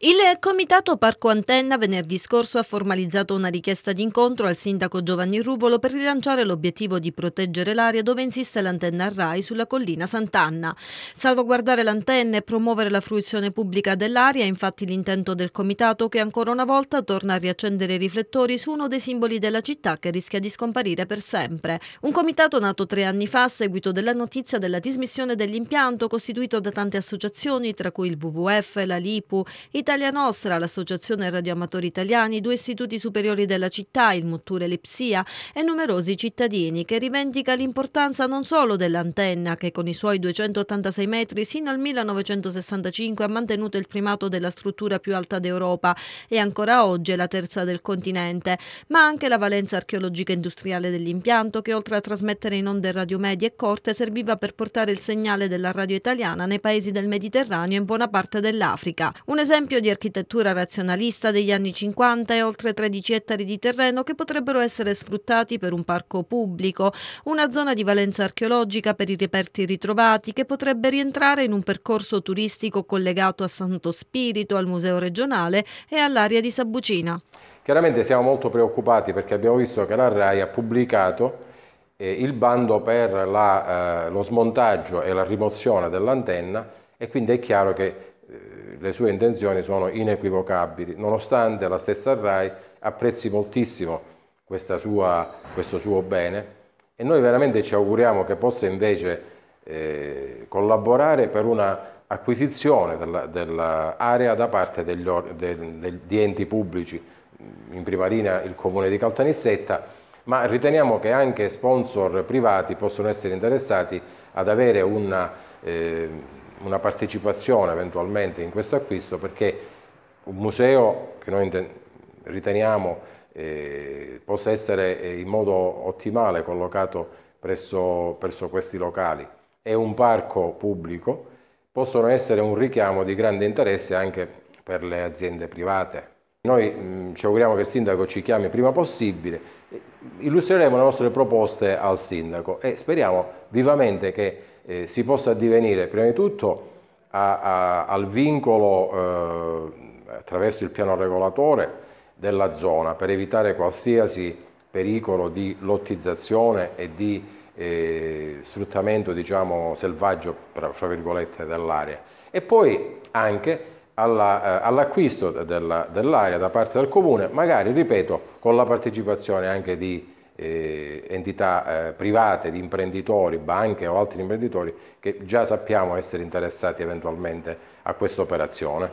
Il Comitato Parco Antenna venerdì scorso ha formalizzato una richiesta di incontro al sindaco Giovanni Ruvolo per rilanciare l'obiettivo di proteggere l'area dove insiste l'antenna RAI sulla collina Sant'Anna. Salvaguardare l'antenna e promuovere la fruizione pubblica dell'area è infatti l'intento del comitato che ancora una volta torna a riaccendere i riflettori su uno dei simboli della città che rischia di scomparire per sempre. Un comitato nato tre anni fa a seguito della notizia della dismissione dell'impianto costituito da tante associazioni tra cui il WWF, la LIPU, i Italia Nostra, l'Associazione Radioamatori Italiani, due istituti superiori della città, il Mutture e l'Ipsia e numerosi cittadini che rivendica l'importanza non solo dell'antenna che con i suoi 286 metri sino al 1965 ha mantenuto il primato della struttura più alta d'Europa e ancora oggi è la terza del continente, ma anche la valenza archeologica industriale dell'impianto che oltre a trasmettere in onde radiomedie e corte serviva per portare il segnale della radio italiana nei paesi del Mediterraneo e in buona parte dell'Africa. Un esempio esempio di architettura razionalista degli anni 50 e oltre 13 ettari di terreno che potrebbero essere sfruttati per un parco pubblico, una zona di valenza archeologica per i reperti ritrovati che potrebbe rientrare in un percorso turistico collegato a Santo Spirito, al Museo regionale e all'area di Sabucina. Chiaramente siamo molto preoccupati perché abbiamo visto che la RAI ha pubblicato eh, il bando per la, eh, lo smontaggio e la rimozione dell'antenna e quindi è chiaro che le sue intenzioni sono inequivocabili, nonostante la stessa RAI apprezzi moltissimo sua, questo suo bene e noi veramente ci auguriamo che possa invece eh, collaborare per una acquisizione dell'area da parte degli, del, del, di enti pubblici, in prima linea il comune di Caltanissetta, ma riteniamo che anche sponsor privati possono essere interessati ad avere una eh, una partecipazione eventualmente in questo acquisto perché un museo che noi riteniamo eh, possa essere eh, in modo ottimale collocato presso, presso questi locali e un parco pubblico possono essere un richiamo di grande interesse anche per le aziende private. Noi mh, ci auguriamo che il sindaco ci chiami prima possibile, illustreremo le nostre proposte al sindaco e speriamo vivamente che eh, si possa addivenire prima di tutto a, a, al vincolo eh, attraverso il piano regolatore della zona per evitare qualsiasi pericolo di lottizzazione e di eh, sfruttamento diciamo, selvaggio dell'area. E poi anche eh, all'acquisto della, dell'area da parte del comune, magari, ripeto, con la partecipazione anche di eh, entità eh, private, di imprenditori, banche o altri imprenditori che già sappiamo essere interessati eventualmente a questa operazione.